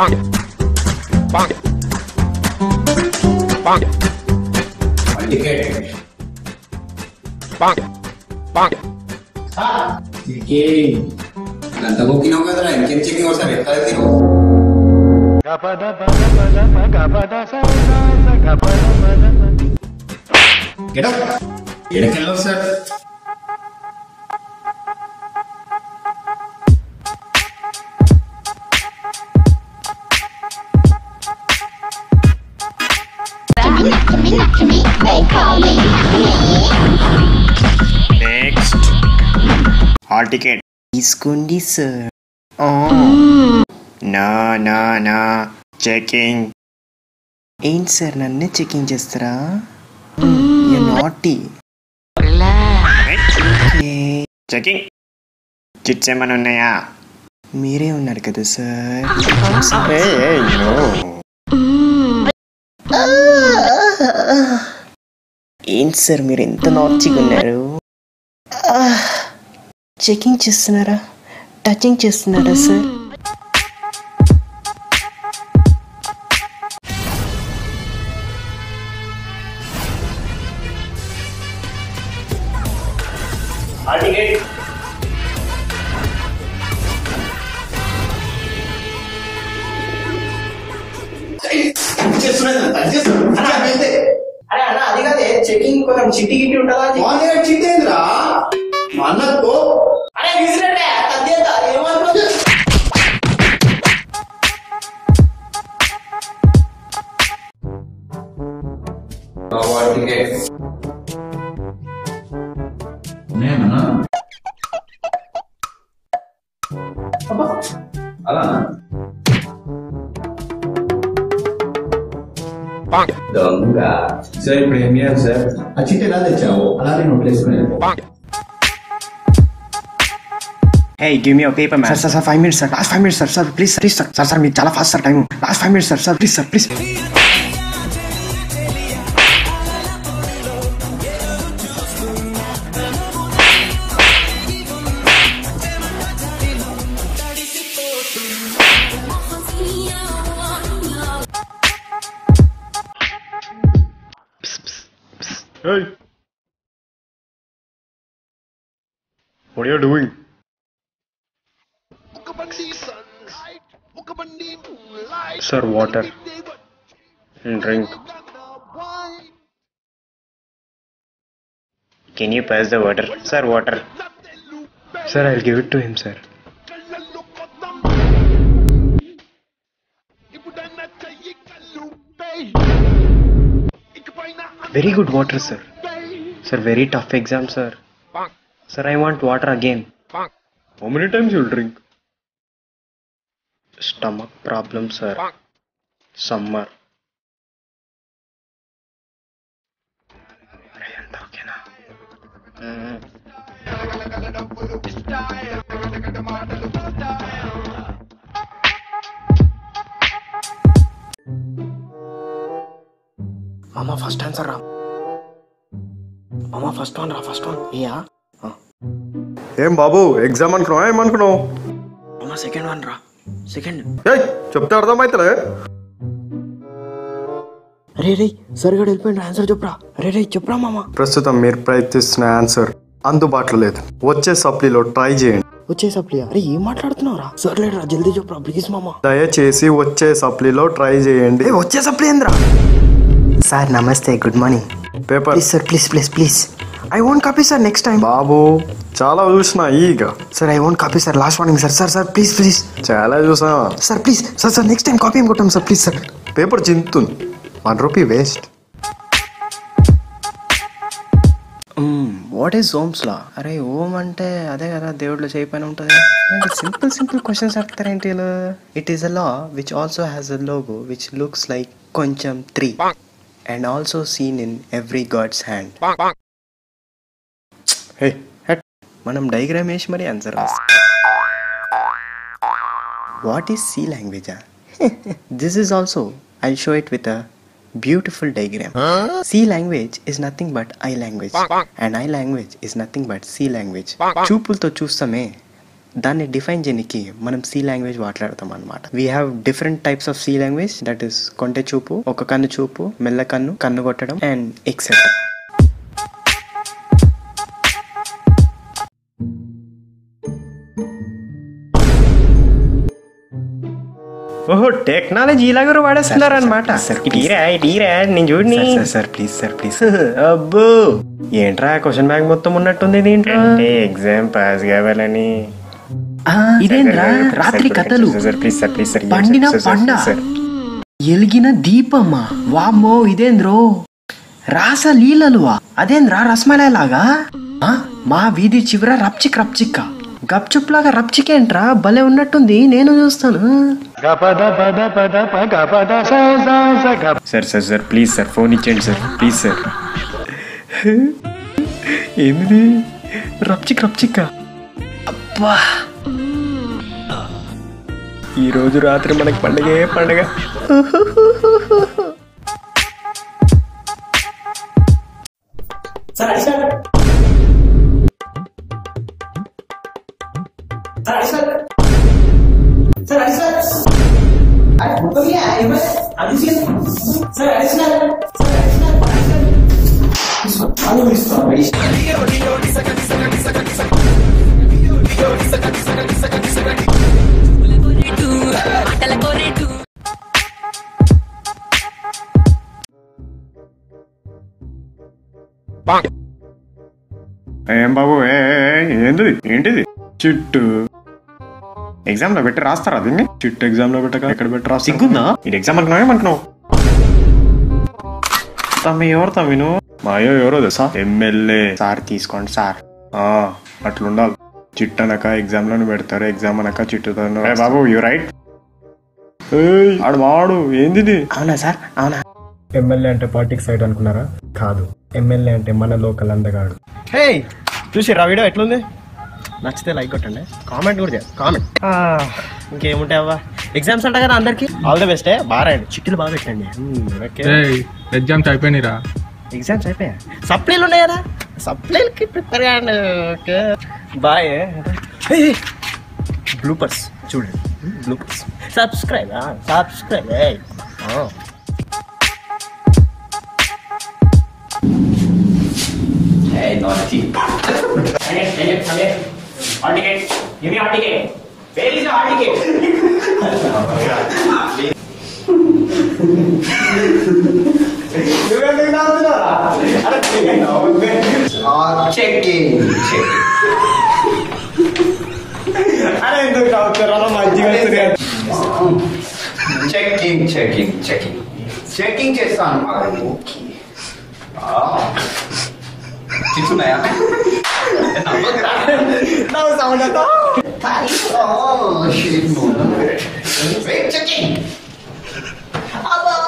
Bonk. Bonk. Bonk. Cricket. Bonk. Bonk. Ah, game. Lantago kinau ka dala, game checking or sabi, kaya tiro. Gapada pada pada gapada sa sa gapada pada. Get up. Get up, sir. Next hall ticket తీసుకోండి sir నా నా నా checking ఏంటి sir నన్నే checking చేస్తారా? నాటి checking chits ఏమైనా ఉన్నాయా? మీరే ఉన్నారు కదా సార్ ఏంటి సార్ మీరు ఎంత నార్చిగా ఉన్నారు? Ah, చెకింగ్ చేస్తున్నారా? టచింగ్ చేస్తున్నారా సార్ చెకింగ్ కొంచెం చిట్టి గిట్టి ఉంటుందా చిట్టేంద్రా? అన్నతో Donga. Soy Premier Chef. Achite la de chavo. Aladdin replace con Hey, give me your paper, man. Sir, sir, sir, five minutes, sir. Last five minutes, sir, sir. Please, please, sir, sir, sir, please, sir. Sir, sir, me, chala fast, sir, time. Last five minutes, sir, sir, please, sir, please. Hey. What are you doing? Sir, water. And drink. Can you pass the water? Sir, water. Sir, I'll give it to him, sir. Very good water, sir. Sir, very tough exam, sir. Sir, I want water again. How many times you'll drink? Stomach problem, sir. Summer. అరే, మ్మ్. మామ first answer రా. మామ first one రా first one ఏయా? ఏం బాబు exam అనుకున్నావా? ఏమనుకున్నావు మామ సెకండ్ వన్ రా. సెకండ్ ఏయ్ చెప్తే అర్థమవుతలే రే రే సరిగా వెళ్ళిపోయింది ఆన్సర్ చెప్పురా. రే రే చెప్పురా మామ. ప్రస్తుతం మీరు ప్రయత్నిస్తున్న ఆన్సర్ అందుబాటులో లేదు. వచ్చే సప్లీలో ట్రై చేయండి. వచ్చే సప్లీ అరే ఏం మాట్లాడుతున్నావురా? సర్లేరా జల్దీ చెప్పురా ప్లీజ్ మామ. దయచేసి వచ్చే సప్లీలో ట్రై చేయండి. వచ్చే సప్లీ ఏంద్రా? సార్ నమస్తే good morning paper please sir please please please I won't copy sir next time బాబు చాలా చూసిన ఈగ. Sir I won't copy sir last warning sir sir sir please please చాలా చూసా sir please sir sir next time copy ఏం కొట్టాం sir please sir paper చింతుంది one rupee waste what is Ohm's law అరే ఓం అంటే అదే కదా దేవుడిలో చేయి పైన ఉంటుంది. Simple simple questions అడుగుతారేంటి it is a law which also has a logo which looks like కొంచెం three and also seen in every god's hand హే హట్ మనం డైగ్రామ్ వేసి మరి answer what is C లాంగ్వేజా this is also I show it with a beautiful diagram C language is nothing but I language and I language is nothing but C language చూపులతో చూస్తామే. దాన్ని define చేయడానికి మనం C language మాట్లాడతాం అనమాట we have different types of C language that is కొంటె చూపు ఒక కన్ను చూపు మెల్ల కన్ను కన్ను కొట్టడం అండ్ ఎక్సెట్రా ఓహో టెక్నాలజీ ఇలాగ వాడేస్తున్నారు అనమాట నేను చూడని. సార్ ప్లీజ్ సార్ ప్లీజ్ అబ్బో. ఏంట్రా క్వశ్చన్ బ్యాంక్ మొత్తం ఉన్నట్టుంది దీంట్లో ఎగ్జామ్ పాస్ కావాలని. ఇదేంద్రా? రాత్రి కథలు. Sir please sir please sir పండిన పండ. ఎలిగిన దీపమ్మా. వామ్మో ఇదేంద్రో? రాస లీలలువా? అదేంద్రా రస్మలాగా మా వీధి చివర రప్చిక్ రప్చిక్క. గప్చుప్ లాగా రప్చికేంట్రా? భలే ఉన్నట్టుంది నేను చూస్తాను. Sir sir sir please sir phone ఇచ్చేయండి సార్ ప్లీజ్ సార్ ఏంది రప్చిక్ రప్చిక్క. అబ్బా! ఈ రోజు రాత్రి మనకి పండగే పండగ ఏం బాబు ఏ ఏంది ఏంటిది? చిట్టు. ఎగ్జామ్లో పెట్టి రాస్తారా దీన్ని? చిట్టు ఎగ్జామ్లో పెట్టక ఎక్కడ పెట్టి రాస్తా సిగ్గుందా ఇది ఎగ్జామ్ అనుకున్నావు ఏమనుకున్నావు? తమ్మి ఎవరు తమ్మి నువ్వు? మా అయ్యో ఎవరో తెలుసా? ఎమ్మెల్యే సార్ తీసుకోండి సార్. ఆ అట్లుండాలి. చిట్ అనక ఎగ్జామ్లోనే పెడతారు. ఎగ్జామ్ అనక చిట్టుతో బాబు యూ రైట్ ఆడు వాడు ఏంది? అవునా సార్? అవునా? ఎమ్మెల్యే అంటే పాలిటిక్స్ సైడ్ అనుకున్నారా? కాదు. ఎమ్మెల్యే అంటే మన లోకల్ అందగాడు. హే చూసిరా వీడియో ఎట్లుంది? నచ్చితే లైక్ కొట్టండి. కామెంట్ కూడా చేయండి. కామెంట్ ఇంకేముంటాయి అవ్వా? ఎగ్జామ్స్ అంట కదా అందరికి? ఆల్ ద బెస్ట్ బాగా రాయండి. చిట్టులు బాగా పెట్టండి. ఓకే ఎగ్జామ్స్ అయిపోయినారా ఎగ్జామ్స్ అయిపోయా సప్లీలు ఉన్నాయి సప్లీలకి ప్రిపేర్ కాండి. ఓకే బాయ్ బ్లూపర్స్ చూడండి. Bloopers subscribe subscribe Hey, naughty. Ah, checking. Checking. Checking checking checking checking చేస్తాను কিছু না নাও সাউন্ড আতো তাই ও শিট মোন ব্রেক চেকিং আবার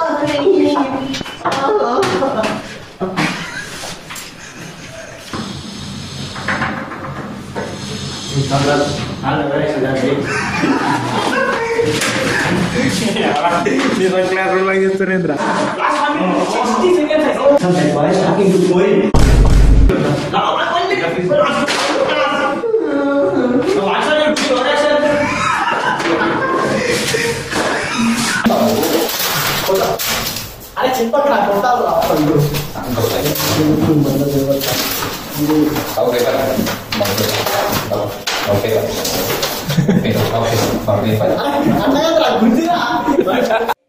Sandra, Sandra, Sandra, This one class will like Surendra. Last 160 seconds. Some advice talking to Koyi. Oke, Pak. Oke, Pak. Oke, Pak. Oke, Pak.